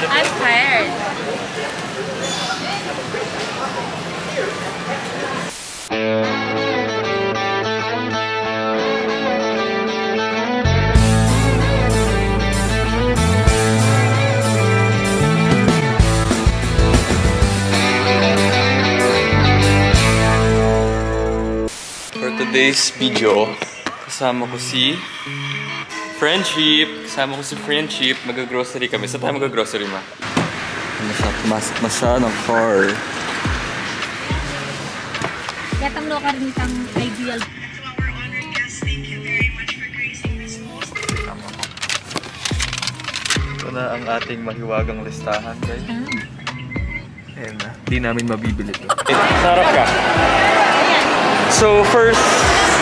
I'm tired. For today's video, kasama ko si Friendship. Kasama ko si Friendship. Mag-grocery kami. Saan tayo mag-grocery, ma? Ano siya? Pumasok na siya ng car. Gatang lo ka rin itang ideal. Ito na ang ating mahiwagang listahan, guys. Ayan na. Di namin mabibili ito. Sarap ka. So, first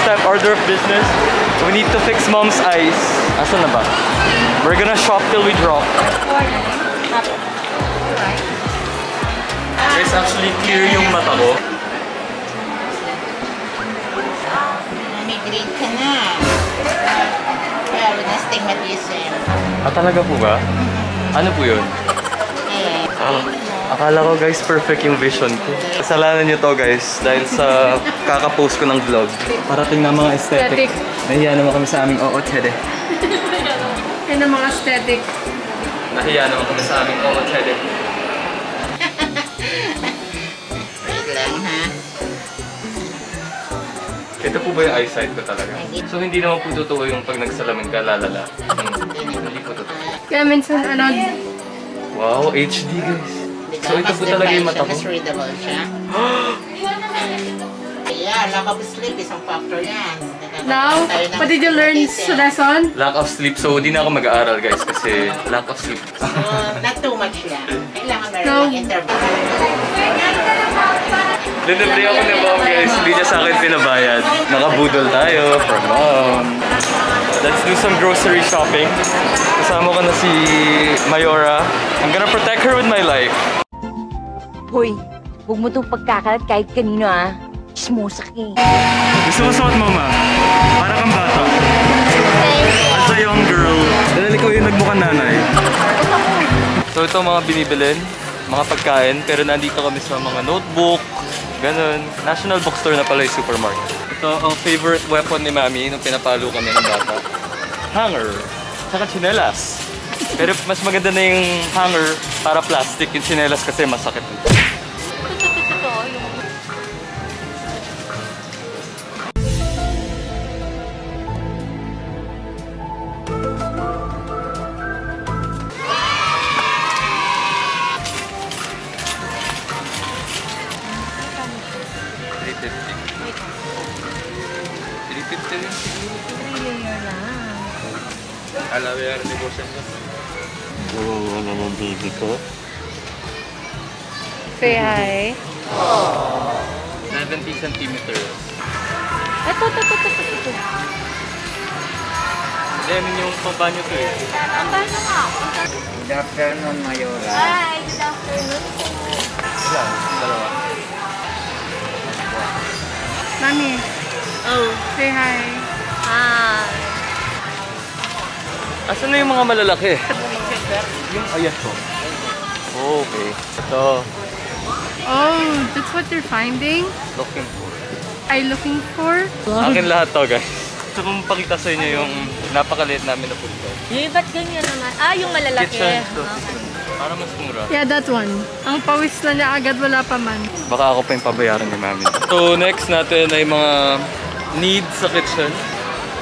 step, order of business. We need to fix mom's eyes. Asan na ba? We're gonna shop till we drop. Guys, actually clear yung mata ko. May grade ka na. Kaya with astigmatism. Ah, talaga po ba? Ano po yun? Eh, Ah, akala ko guys, perfect yung vision ko. Kasalanan nyo to guys, dahil sa kakapost ko ng vlog. Parating na mga aesthetic. Aesthetic. Nahiya naman kami sa aming oo, tede. Yan ang mga aesthetic. Nahiya naman kami sa aming oo, tede. wait lang ha. Ito po ba yung eyesight ko talaga? So hindi naman po totoo yung pag nagsalamin ka, lalala. Hmm, Hindi po totoo. Kaya minsan, ano, Wow, HD guys. So ito po talaga yung mata ko. Mas readable siya. yeah, lack of sleep isang factor yan. Now, what did you learn sa lesson? Lack of sleep, so di na ako mag-aaral guys kasi lack of sleep. So, not too much lang. Kailangan meron No. ng interval. Lilibre ako ni mom guys, hindi niya sa akin pinabayad. Nakabudol tayo for mom. Let's do some grocery shopping. Kasama ko na si Mayora. I'm gonna protect her with my life. Hoy, huwag mo itong pagkakalat kahit kanino ah. Chismosa ka eh. Gusto mo ma? Para kang bata. As a young girl. Dahil ikaw yung nagmukhang nanay. So ito mga binibilin, mga pagkain, pero nandito kami sa mga notebook, ganun. National Bookstore na pala yung supermarket. Ito ang favorite weapon ni Mami nung pinapalo kami ng bata. Hanger. Tsaka chinelas. Pero mas maganda na yung hanger para plastic. Yung chinelas kasi masakit. Oo, ano ng baby ko? Say hi. 70 centimeters. Ito, ito, ito, ito, ito, ito. Hindi, ano yung pambanyo to eh. Ang na nga. Good afternoon, Mayora. Hi, good afternoon. Ilan? Dalawa. Mami. Oh. Say hi. Hi. Asan na yung mga malalaki? yung ayat ko. Okay. Ito. Oh, that's what you're finding? Looking for. Are looking for? Akin lahat to guys. Gusto kong pakita sa inyo yung napakaliit namin na court. Yung ba't ganyan naman? Ah, yung malalaki. Kitchen. to. Para mas mura. Yeah, that one. Ang pawis na niya agad wala pa man. Baka ako pa yung pabayaran ni mami. So next natin ay mga needs sa kitchen.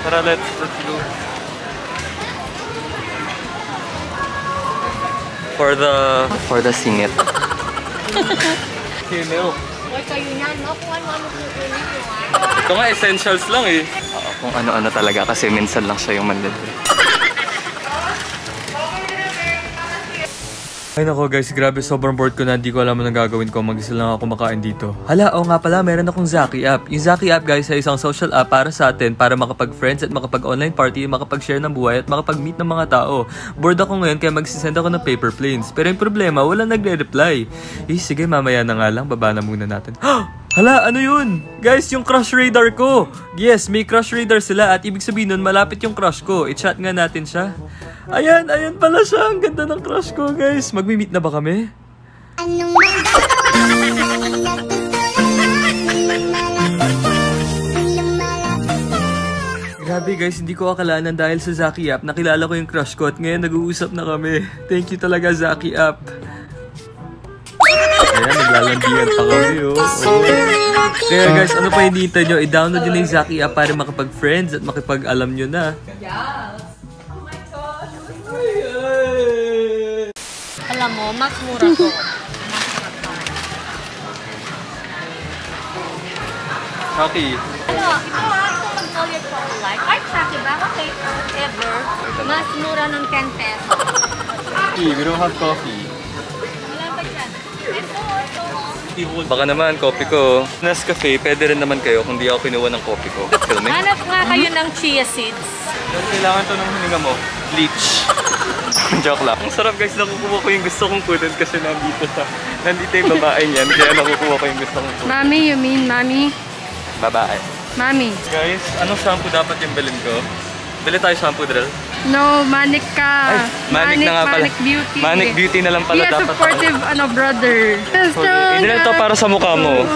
Tara, let's, let's go. For the... For the singit. okay, milk. Hoy, kayo niyan, no? Kung ano-ano ah. Ito nga, essentials lang eh. kung ano-ano talaga kasi minsan lang siya yung manlibre. Ay nako guys, grabe sobrang bored ko na hindi ko alam anong gagawin ko mag lang ako makain dito. Hala, oo nga pala, meron akong Zaki app. Yung Zaki app guys ay isang social app para sa atin para makapag-friends at makapag-online party, makapag-share ng buhay at makapag-meet ng mga tao. Bored ako ngayon kaya magsisend ako ng paper planes. Pero yung problema, wala nagre-reply. Eh, sige, mamaya na nga lang, baba na muna natin. Hala, ano yun? Guys, yung crush radar ko. Yes, may crush radar sila at ibig sabihin nun, malapit yung crush ko. I-chat nga natin siya. Ayan, ayan pala siya. Ang ganda ng crush ko, guys. Magmi-meet na ba kami? Anong? Grabe guys, hindi ko akalanan dahil sa Zaki app, nakilala ko yung crush ko at ngayon nag-uusap na kami. Thank you talaga Zaki app. Ayan, naglalandian pa kami oh. oh. Kaya guys, ano pa hinihintay nyo? I-download nyo na yung Zaki app para makapag-friends at makipag-alam nyo na. Alam mo, mas mura to. Zaki, ano, ito ah, ito mag-color chocolate. Ay, saki ba? Okay, ever. Mas mura ng 10 pesos. Zaki, we don't have coffee. Ito. Baka naman, coffee ko. Nescafe, pwede rin naman kayo kung di ako kinuha ng coffee ko. Filming. Hanap nga kayo ng chia seeds. Kailangan to ng hininga mo. Bleach. Joke lang. Ang sarap guys, nakukuha ko yung gusto kong kunin kasi nandito sa... Nandito yung babae niyan, kaya nakukuha ko yung gusto kong kunin. Mommy, you mean mommy? Babae. Mommy. Guys, anong shampoo dapat yung bilhin ko? Bili tayo shampoo, Drill. No, manic ka. Ay, Manic na nga pala. Manic beauty. Manic beauty na lang pala Be dapat. supportive, ano, brother. Okay. Drill to para sa mukha mo.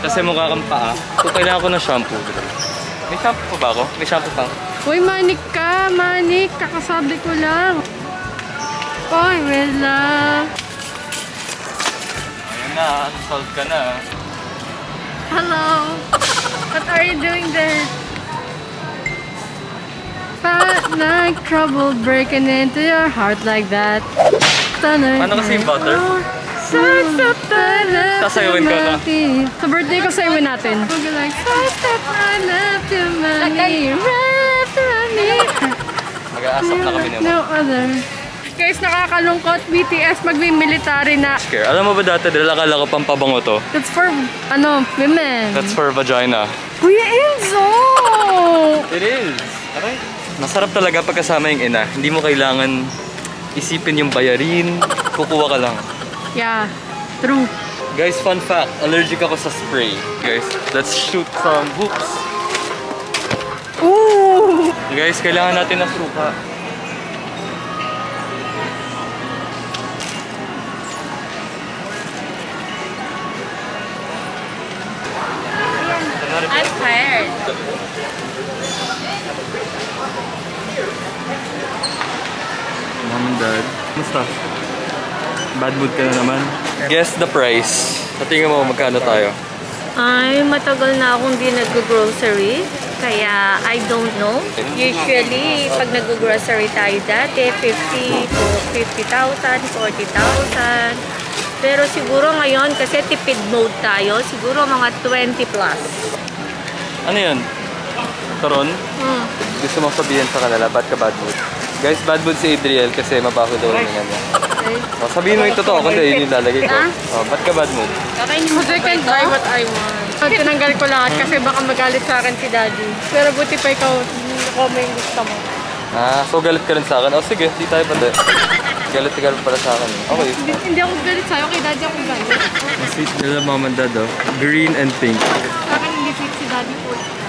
Kasi mukha kang paa. So, kailangan ko ng shampoo. May shampoo pa ba ako? May shampoo pa. Uy, manik ka, manik. Kakasabi ko lang. Oy, Wela. Ayun na, solve ka na. Hello. What are you doing there? Fat like trouble breaking into your heart like that. Paano kasi yung butter? Sasayawin ka na. Sa birthday ko sayawin natin. Mag-aasap na kami naman. No other. Guys, nakakalungkot. BTS magmi-military na. Scare. Alam mo ba dati, Drill, akala ko pampabango to. That's for, ano, women. That's for vagina. Kuya Enzo! It is. Okay. Masarap talaga pagkasama yung ina. Hindi mo kailangan isipin yung bayarin. Kukuha ka lang. Yeah, true. Guys, fun fact. Allergic ako sa spray. Guys, let's shoot some hoops. Ooh! Guys, kailangan natin ng suka. I'm tired. Mom and Dad. Musta? Bad mood ka na naman? Guess the price. Sa tingin mo, magkano tayo? Ay, matagal na akong di nag-grocery. Kaya, I don't know. Usually, pag nag-grocery tayo dati, 50 to 50,000, 40,000. Pero siguro ngayon, kasi tipid mode tayo, siguro mga 20 plus. Ano yun? Taron? Hmm. Gusto mong sabihin sa kanila, ba't ka bad mood? Guys, bad mood si Adriel kasi mabaho daw yung niya. O, sabihin mo yung totoo, kundi yun yung lalagay ko. Ah? O, ba't ka bad mood? Kakainin mo Because I can buy what I want. So, tinanggal ko lahat kasi baka magalit sa akin si daddy. Pero buti pa ikaw, ako mo yung gusto mo. Ah, so galit ka rin sa akin? O sige, di tayo pala. Galit ka rin pala sa akin. Okay. Hindi, hindi ako galit sa'yo, kay daddy ako galit. Ang sweet nila mom and dad oh. Green and pink. Sa akin hindi sweet si daddy cold.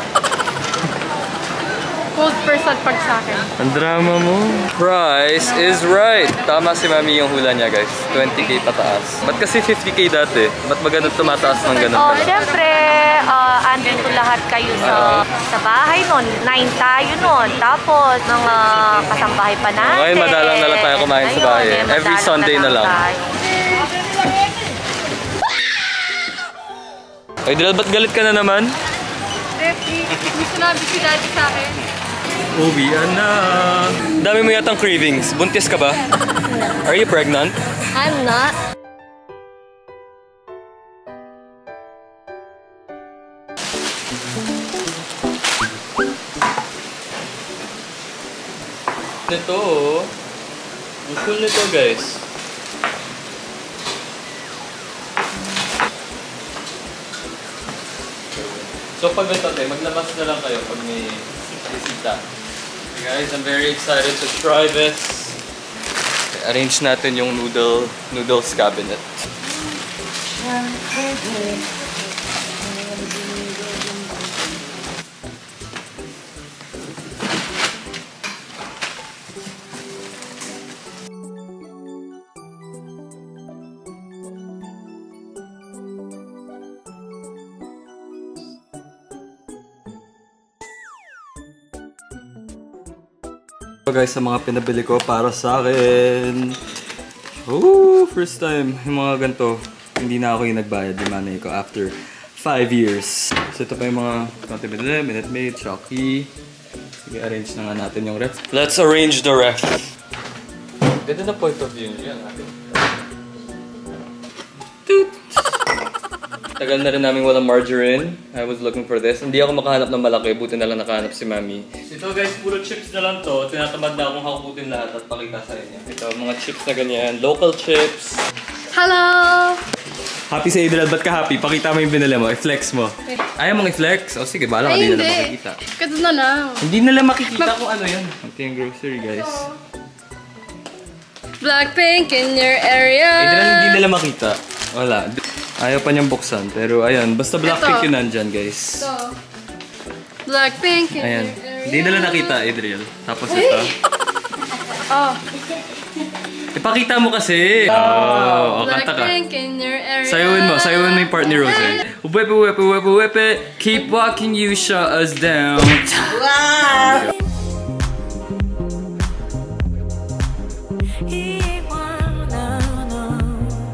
Person pag sa akin. Ang drama mo. Price is right. Tama si mami yung hula niya guys. 20k pataas. Ba't kasi 50k dati? Ba't ba ganun tumataas ng ganun Oh, siyempre, uh, andito lahat kayo sa sa bahay nun. Nine tayo nun. Tapos, mga kasambahay pa natin. Ngayon, madalang na lang tayo kumain sa bahay. Ayun, eh, Every Sunday na lang. tayo. Ay, Dilal, ba't galit ka na naman? Defi, may sinabi si daddy sa akin. Uwian na. Dami mo yatang cravings. Buntis ka ba? Are you pregnant? I'm not. Ito. Ang cool nito guys. So pag ito tayo, maglabas na lang kayo pag may bisita. Guys, I'm very excited to try this. Okay, arrange natin yung noodle noodles cabinet. So guys, sa mga pinabili ko para sa akin. Oh, first time. Yung mga ganito, hindi na ako yung nagbayad yung money ko after 5 years. So ito pa yung mga konti binili, Minute Maid, Chucky. Sige, arrange na nga natin yung ref. Let's arrange the ref. Ganda na point of view niya. natin. Toot! Tagal na rin namin walang margarine. I was looking for this. Hindi ako makahanap ng malaki. Buti na lang nakahanap si Mami. Ito guys, puro chips na lang to. Tinatamad na akong hakutin lahat at pakita sa inyo. Ito, mga chips na ganyan. Local chips. Hello! Happy sa Idol, ba't ka happy? Pakita mo yung binili mo. I-flex mo. Ayaw mong i-flex? O sige, bahala ka. Di Ay, na lang hindi. makikita. Kasi na lang. Hindi nila makikita kung ano yun. Ito yung grocery, guys. Blackpink in your area. Idol, hindi nila makita. Wala. Ayaw pa niyang buksan. Pero ayan, basta Blackpink Ito. yun nandyan, guys. So, Blackpink in Ayan. Hindi nila nakita, Adriel. Tapos ito. Oh, Ipakita mo kasi. Oh, oh kanta ka. Blackpink in your area. Sayawin mo, sayawin mo yung part ni Rose. Wepe, wepe, wepe, wepe. Keep walking, you shut us down. Wow!